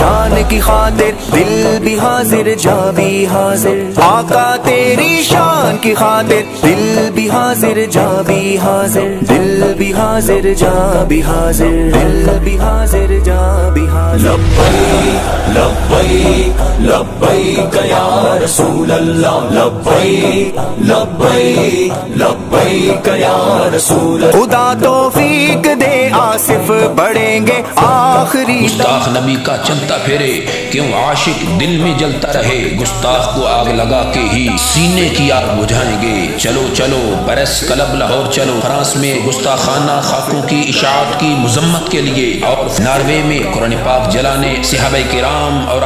shot. शान की खातिर। दिल भी हाजिर जा भी हाजिर। आका तेरी शान की खातिर। दिल भी हाजिर जा भी हाजिर। दिल भी हाजिर जा भी हाजिर। दिल भी हाजिर जा भी हाजिर। लब्बैक लब्बैक या रसूल अल्लाह लब्बैक लब्बैक लब्बैक या रसूल खुदा तौफीक दे आसिफ बढ़ेंगे आखिरी नबी का चलता फेरे। क्यों आशिक दिल में जलता रहे, गुस्ताख को आग लगा के ही सीने की आग बुझाएँगे। चलो चलो, बरस कलब लाहौर चलो। फ्रांस में गुस्ताखाना खाकों की इशात की मजम्मत के लिए और नार्वे में कुरान पाक जलाने, सिहाब किराम और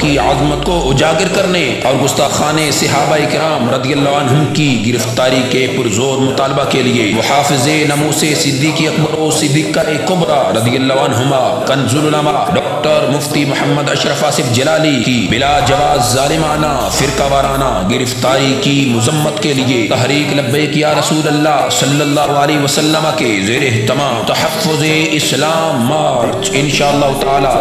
की आजमत को उजागर करने और गुस्ताखाने, सिहाबा किराम रदी अल्लाह की गिरफ्तारी के पुरजोर मुतालबा के लिए। मुहाफ़ नमूस सिद्दीकी अकबर सिद्दीका कुबरा रदी अल्लाहुमा कंजुलमा डॉक्टर मुफ्ती मोहम्मद अशरफ आसिफ जलाली की बिला जवाब जालिमाना फिरका वाराना गिरफ्तारी की मजम्मत के लिए तहरीक लब्बे किया रसूल अल्लाह वसल्लम के जेर तमाम तहफ़ुज़ इस्लाम मार्च इन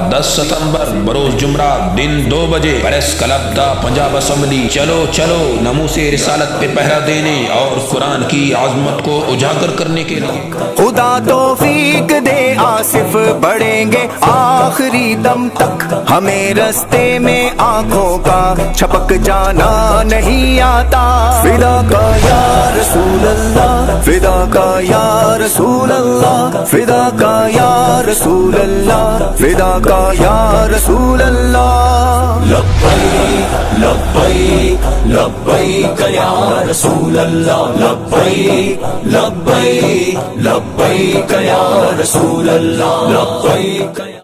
दस सितंबर, बरोज जुमरा, दिन दो बजे, प्रेस क्लब दा पंजाब असम्बली। चलो चलो, नमू से रिसालत पे पहरा देने और कुरान की आजमत को उजागर करने के लिए। खुदा तौफीक दे आसिफ, बढ़ेंगे आखिरी दम तक हमें रस्ते में आँखों का छपक जाना नहीं आता। फिदा का या रसूल अल्लाह फिदा का या रसूल अल्लाह फिदा का या रसूल अल्लाह फिदा का या रसूल अल्लाह लब्बैक लब्बैक लब्बैक या रसूल अल्लाह लब्बैक लब्बैक लब्बैक या रसूल अल्लाह